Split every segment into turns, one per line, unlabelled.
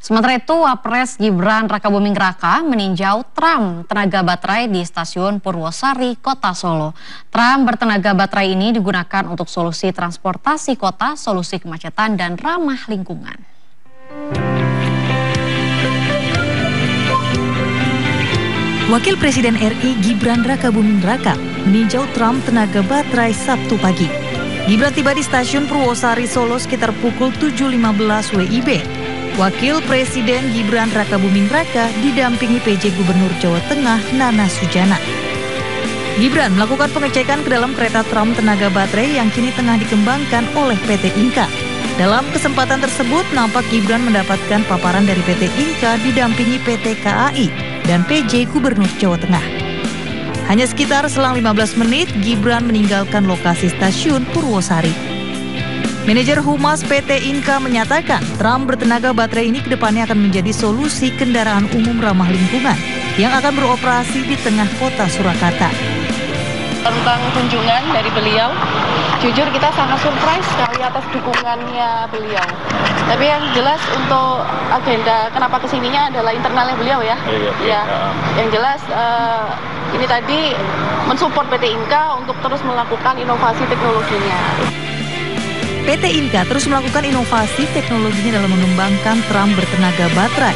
Sementara itu, Wapres Gibran Rakabuming Raka meninjau tram tenaga baterai di stasiun Purwosari, Kota Solo. Tram bertenaga baterai ini digunakan untuk solusi transportasi kota, solusi kemacetan, dan ramah lingkungan.
Wakil Presiden RI Gibran Rakabuming Raka meninjau tram tenaga baterai Sabtu pagi. Gibran tiba di stasiun Purwosari Solo sekitar pukul 7.15 WIB. Wakil Presiden Gibran Rakabuming Raka didampingi PJ Gubernur Jawa Tengah Nana Sujana. Gibran melakukan pengecekan ke dalam kereta tram tenaga baterai yang kini tengah dikembangkan oleh PT Inka. Dalam kesempatan tersebut, nampak Gibran mendapatkan paparan dari PT Inka didampingi PT KAI dan PJ Gubernur Jawa Tengah. Hanya sekitar selang 15 menit, Gibran meninggalkan lokasi stasiun Purwosari. Manajer Humas PT Inka menyatakan tram bertenaga baterai ini ke depannya akan menjadi solusi kendaraan umum ramah lingkungan yang akan beroperasi di tengah kota Surakarta
tentang kunjungan dari beliau. Jujur kita sangat surprise sekali atas dukungannya beliau. Tapi yang jelas untuk agenda kenapa ke sininya adalah internalnya beliau ya. Iya. ya. Yang jelas uh, ini tadi mensupport PT Inka untuk terus melakukan inovasi teknologinya.
PT Inka terus melakukan inovasi teknologinya dalam mengembangkan tram bertenaga baterai.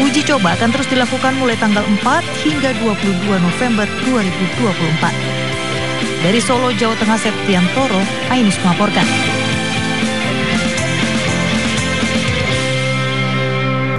Uji coba akan terus dilakukan mulai tanggal 4 hingga 22 November 2024. Dari Solo, Jawa Tengah, Septian Toro, Ainus melaporkan.